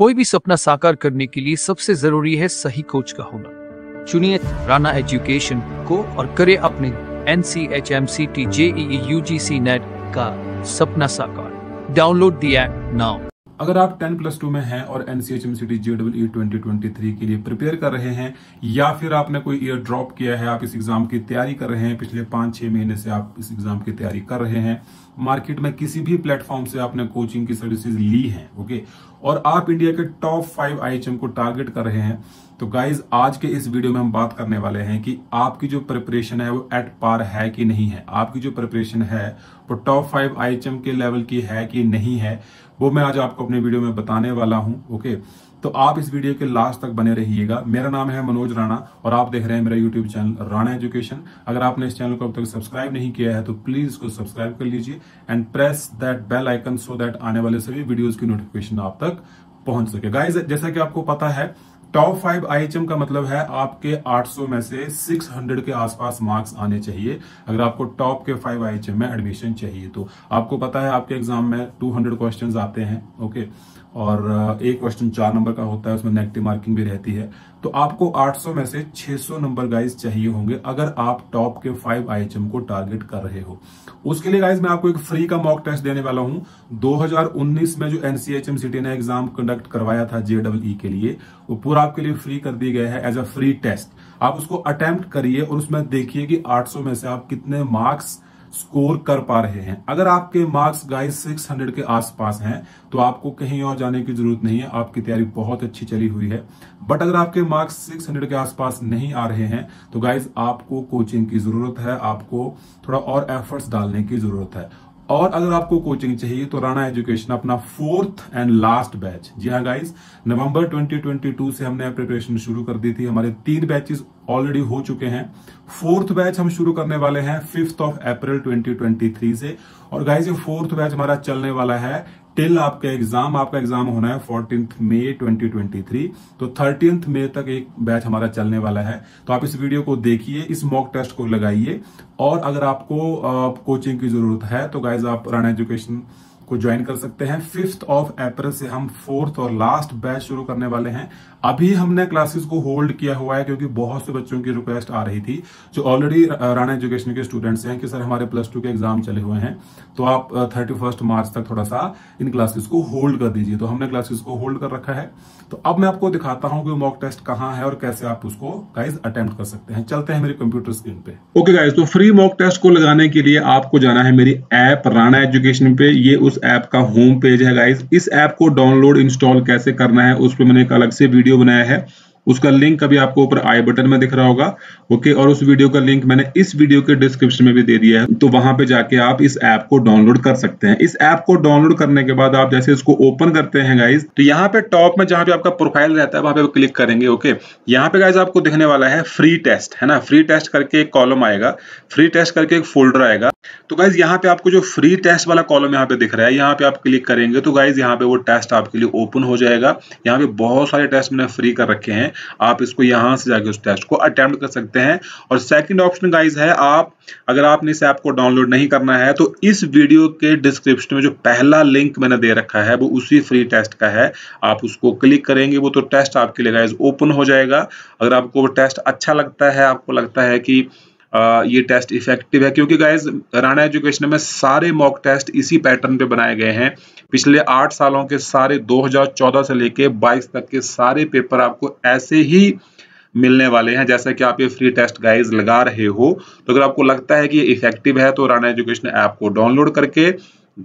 कोई भी सपना साकार करने के लिए सबसे ज़रूरी है सही कोच का होना। चुनिए राना एजुकेशन को और करे अपने N C H M C T JEE U G C NET का सपना साकार। Download the app now. अगर आप 10 प्लस टू में हैं और NCHM CT J double E twenty के लिए प्रिपेयर कर रहे हैं, या फिर आपने कोई ईयर ड्रॉप किया है, आप इस एग्ज़ाम की तैयारी कर रहे हैं, पिछले पाँच छह महीने से आप इस एग्ज़ाम की तैयारी कर रहे हैं मार्केट में किसी भी प्लेटफॉर्म से आपने कोचिंग की सर्विसेज़ ली है ओके और आप इंडिया के टॉप फाइव आई को टारगेट कर रहे हैं तो गाइज़ आज के इस वीडियो में हम बात करने वाले हैं कि आपकी जो प्रिपरेशन है वो एट पार है कि नहीं है। आपकी जो प्रिपरेशन है वो टॉप फाइव आई के लेवल की है कि नहीं है? वो मैं आज आपको अपने वीडियो में बताने वाला हूँ ओके तो आप इस वीडियो के लास्ट तक बने रहिएगा। मेरा नाम है मनोज राणा और आप देख रहे हैं मेरा यूट्यूब चैनल राणा एजुकेशन। अगर आपने इस चैनल को अब तक सब्सक्राइब नहीं किया है तो प्लीज़ इसको सब्सक्राइब कर लीजिए and press that bell icon so that आने वाले सभी वीडियोज़ की नोटिफिकेशन आप तक पहुँच सके। गाइज़ जैसा कि आपको पता है टॉप फाइव आईएचएम का मतलब है आपके 800 में से 600 के आसपास मार्क्स आने चाहिए। अगर आपको टॉप के फाइव आईएचएम में एडमिशन चाहिए तो। आपको पता है आपके एग्ज़ाम में 200 क्वेश्चंस आते हैं ओके और एक क्वेश्चन चार नंबर का होता है, उसमें नेगेटिव मार्किंग भी रहती है। तो आपको 800 में से 600 नंबर गाइज़ चाहिए होंगे, अगर आप टॉप के फाइव आईएचएम को टारगेट कर रहे हो। उसके लिए गाइज़ मैं आपको एक फ्री का मॉक टेस्ट देने वाला हूँ। 2019 में जो एनसीएचएम सिटी ने एग्ज़ाम कंडक्ट करवाया था जेडब्ल्यू के लिए, वो पूरा आपके लिए फ्री कर दिया गया है एज अ फ्री टेस्ट आप उसको अटेम्प्ट करिए और उसमें देखिए कि 800 में से आप कितने मार्क्स स्कोर कर पा रहे हैं। अगर आपके मार्क्स गाइस 600 के आसपास हैं तो आपको कहीं और जाने की ज़रूरत नहीं है। आपकी तैयारी बहुत अच्छी चली हुई है। बट अगर आपके मार्क्स 600 के आसपास नहीं आ रहे हैं तो गाइज़ आपको कोचिंग की ज़रूरत है। आपको थोड़ा और एफर्ट्स डालने की ज़रूरत है। और अगर आपको कोचिंग चाहिए तो राणा एजुकेशन अपना फोर्थ एंड लास्ट बैच जी हाँ गाइस नवंबर 2022 से हमने प्रिपरेशन शुरू कर दी थी। हमारे तीन बैचेस ऑलरेडी हो चुके हैं। फोर्थ बैच हम शुरू करने वाले हैं फिफ्थ ऑफ़ अप्रैल 2023 से। और गाइस ये फोर्थ बैच हमारा चलने वाला है टिल आपका एग्ज़ाम आपका एग्ज़ाम होना है फोर्टीन मे 2023 तो थर्टींथ मे तक एक बैच हमारा चलने वाला है। तो आप इस वीडियो को देखिए, इस मॉक टेस्ट को लगाइए। और अगर आपको कोचिंग की ज़रूरत है तो गाइज़ आप राणा एजुकेशन को ज्वाइन कर सकते हैं। फिफ्थ ऑफ़ अप्रैल से हम फोर्थ और लास्ट बैच शुरू करने वाले हैं। अभी हमने क्लासेस को होल्ड किया हुआ है क्योंकि बहुत से बच्चों की रिक्वेस्ट आ रही थी, जो ऑलरेडी राणा एजुकेशन के स्टूडेंट्स हैं कि सर हमारे प्लस टू के एग्ज़ाम चले हुए हैं तो आप थर्टी फ़र्स्ट मार्च तक थोड़ा सा इन क्लासेस को होल्ड कर दीजिए। तो हमने क्लासेस को होल्ड कर रखा है। तो अब मैं आपको दिखाता हूँ कि मॉक टेस्ट कहाँ है और कैसे आप उसको गाइज़ अटेम्प्ट कर सकते हैं। चलते हैं मेरे कंप्यूटर स्क्रीन पे। ओके गाइज़ तो फ्री मॉक टेस्ट को लगाने के लिए आपको जाना है मेरी ऐप राणा एजुकेशन पे। ये उस ऐप का होम पेज है गाइज़ इस ऐप को डाउनलोड इंस्टॉल कैसे करना है, उस पर मैंने एक अलग से वीडियो बनाया है। उसका लिंक अभी आपको ऊपर आई बटन में दिख रहा होगा। ओके और उस वीडियो का लिंक मैंने इस वीडियो के डिस्क्रिप्शन में भी दे दिया है। तो वहाँ पे जाके आप इस ऐप को डाउनलोड कर सकते हैं। इस ऐप को डाउनलोड करने के बाद आप जैसे इसको ओपन करते हैं गाइज़ तो यहाँ पे टॉप में जहाँ पे आपका प्रोफ़ाइल रहता है, वहाँ पे क्लिक करेंगे ओके यहाँ पे गाइज़ आपको दिखने वाला है फ्री टेस्ट है ना? फ्री टेस्ट करके एक कॉलम आएगा। फ्री टेस्ट करके एक फोल्डर आएगा। तो गाइज़ यहाँ पे आपको जो फ्री टेस्ट वाला कॉलम यहाँ पे दिख रहा है, यहाँ पे आप क्लिक करेंगे तो गाइज़ यहाँ पे वो टेस्ट आपके लिए ओपन हो जाएगा। यहाँ पे बहुत सारे टेस्ट मैंने फ्री कर रखे हैं। आप इसको यहाँ से जाके उस टेस्ट को अटेम्प्ट कर सकते हैं। और सेकंड ऑप्शन गाइज़ है, आप, अगर आपने इस ऐप को डाउनलोड नहीं करना है तो इस वीडियो के डिस्क्रिप्शन में जो पहला लिंक मैंने दे रखा है, वो उसी फ्री टेस्ट का है। आप उसको क्लिक करेंगे, वो तो टेस्ट आपके लिए गाइज़ ओपन हो जाएगा। अगर आपको वो टेस्ट अच्छा लगता है, आपको लगता है कि ये टेस्ट इफ़ेक्टिव है। क्योंकि गाइज़ राणा एजुकेशन में सारे मॉक टेस्ट इसी पैटर्न पे बनाए गए हैं। पिछले आठ सालों के सारे 2014 से लेके 22 तक के सारे पेपर आपको ऐसे ही मिलने वाले हैं, जैसा कि आप ये फ्री टेस्ट गाइज़ लगा रहे हो। तो अगर आपको लगता है कि ये इफ़ेक्टिव है तो राणा एजुकेशन ऐप को डाउनलोड करके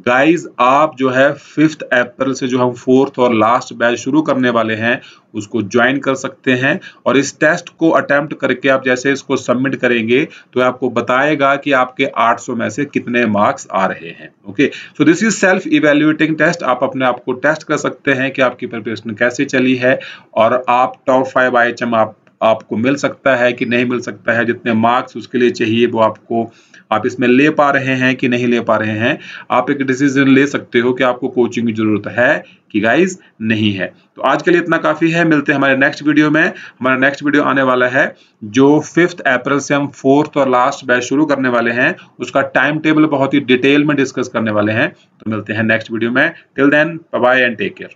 गाइज़ आप जो है फिफ्थ अप्रैल से जो हम फोर्थ और लास्ट बैच शुरू करने वाले हैं, उसको ज्वाइन कर सकते हैं और इस टेस्ट को अटेम्प्ट करके आप जैसे इसको सबमिट करेंगे तो आपको बताएगा कि आपके 800 में से कितने मार्क्स आ रहे हैं okay so this is self evaluating test आप अपने आप को टेस्ट कर सकते हैं कि आपकी प्रिपरेशन कैसे चली है और आप टॉप फाइव आई आप आपको मिल सकता है कि नहीं मिल सकता है, जितने मार्क्स उसके लिए चाहिए वो आपको, आप इसमें ले पा रहे हैं कि नहीं ले पा रहे हैं, आप एक डिसीज़न ले सकते हो कि आपको कोचिंग की ज़रूरत है कि गाइज़ नहीं है। तो आज के लिए इतना काफ़ी है, मिलते हैं हमारे नेक्स्ट वीडियो में। हमारा नेक्स्ट वीडियो आने वाला है, जो फिफ्थ अप्रैल से हम फोर्थ और लास्ट बैच शुरू करने वाले हैं, उसका टाइम टेबल बहुत ही डिटेल में डिस्कस करने वाले हैं। तो मिलते हैं नेक्स्ट वीडियो में। Till then bye and take care